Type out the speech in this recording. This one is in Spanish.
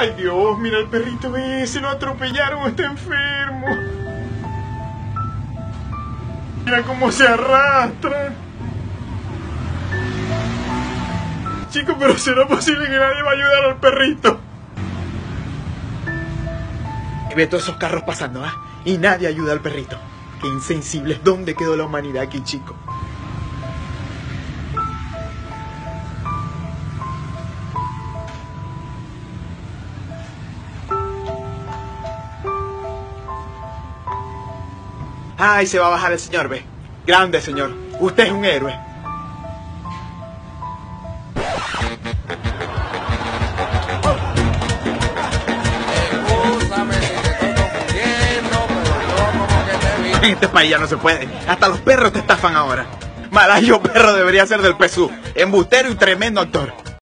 Ay Dios, mira el perrito ese, lo atropellaron, está enfermo. Mira cómo se arrastra. Chico, pero será posible que nadie va a ayudar al perrito. Ve todos esos carros pasando, ¿ah? Y nadie ayuda al perrito. Qué insensibles. ¿Dónde quedó la humanidad aquí, chico? Ay, se va a bajar el señor, ve. Grande, señor. Usted es un héroe. En este país ya no se puede. Hasta los perros te estafan ahora. Malayo perro debería ser del PSU. Embustero y tremendo actor.